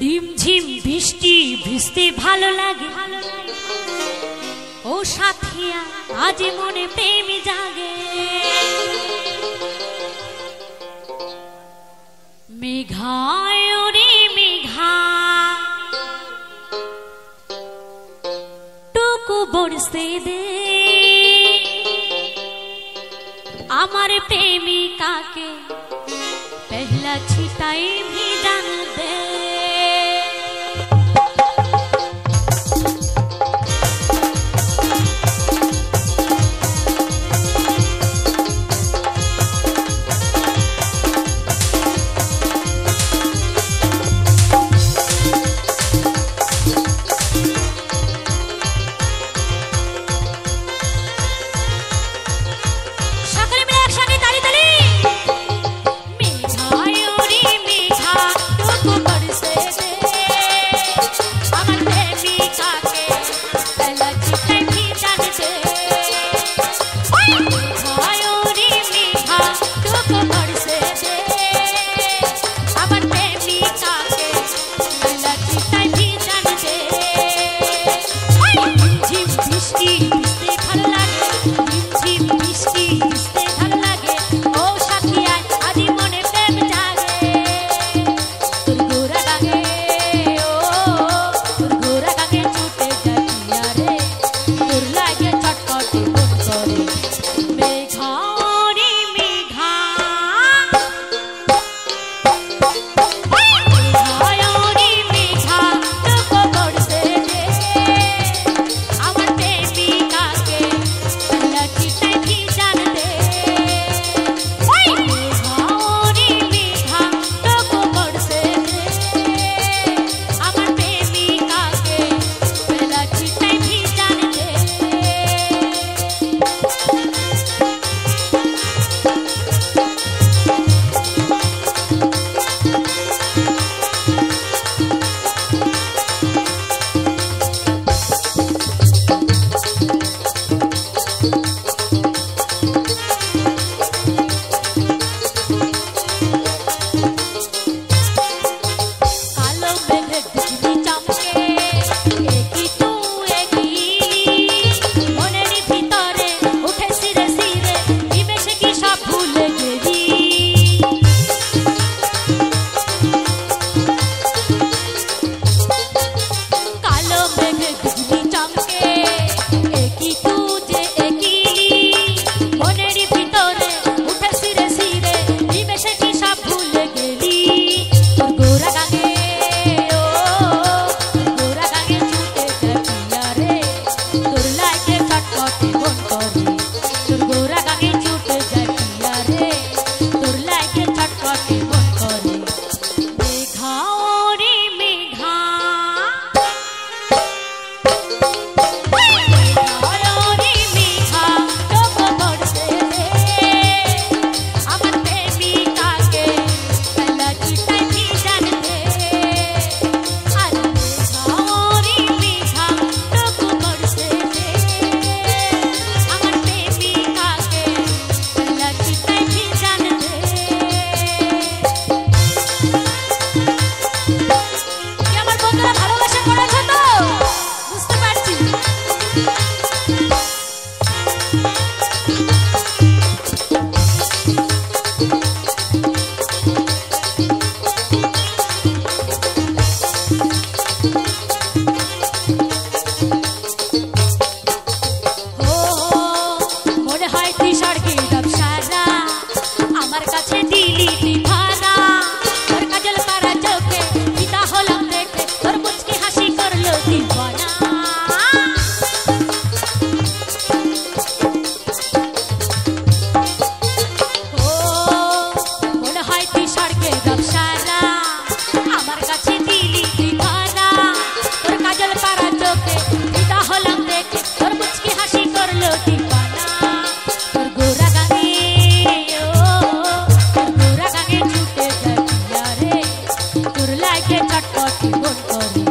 রিমঝিম বৃষ্টি, ভিজতে ভালো লাগে। ও সাথিয়া, আজ মনে প্রেম জাগে। মেঘায় রে মেঘা। টুকু বড়সে দে। আমার প্রেমিকাকে, পহলা ছিটাই ভি আর Good morning.